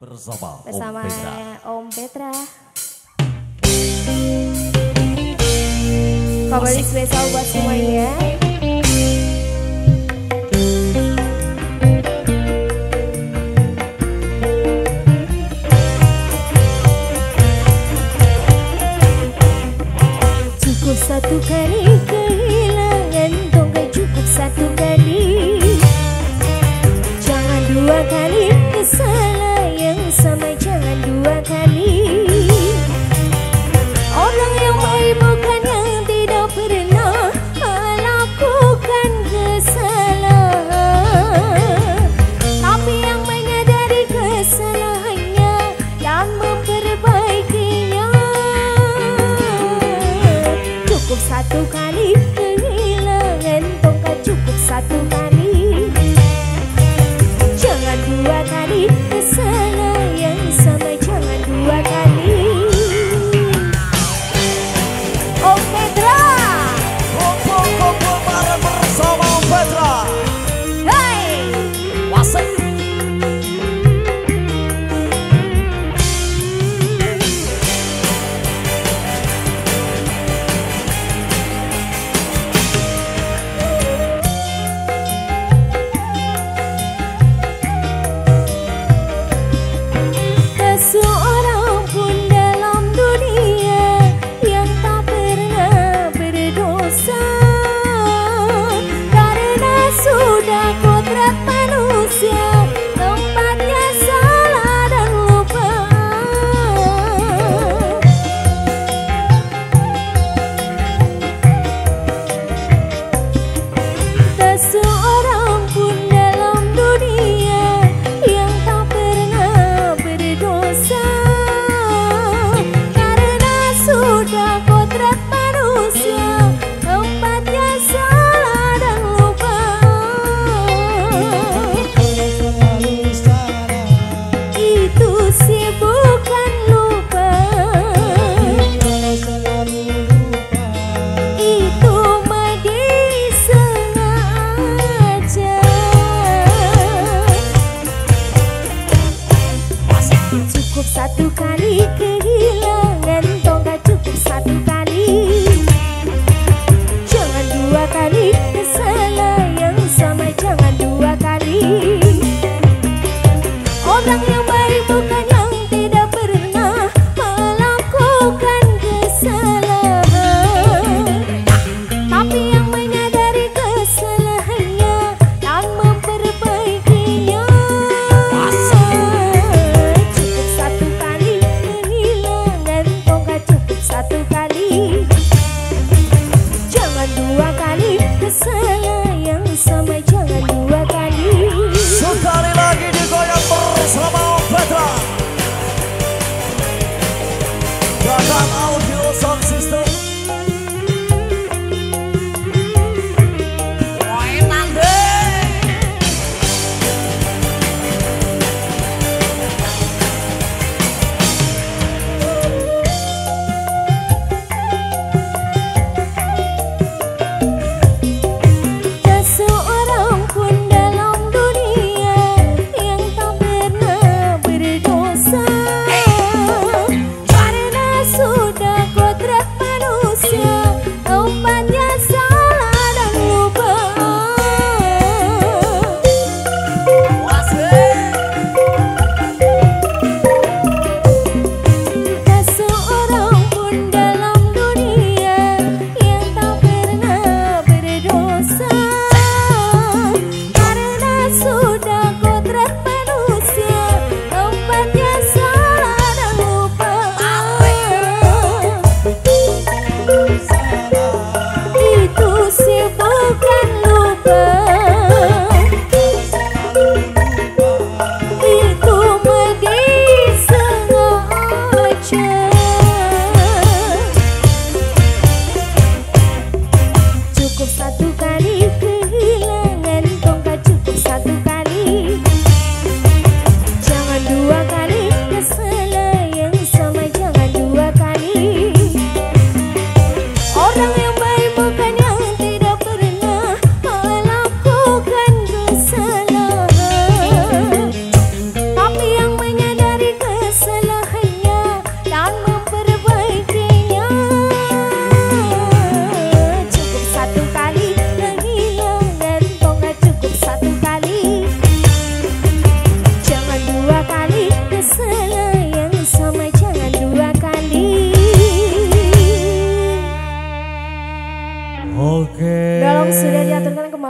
bersama, bersama Om Petra. Om Petra. Kabar spesial buat semuanya. Cukup satu kali cukup satu kali ini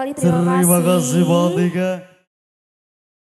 Lari terima. Terima kasih